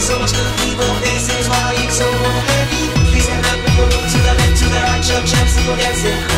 so much good evil, this is why it's so heavy Please to the left, to the right, jump, jump,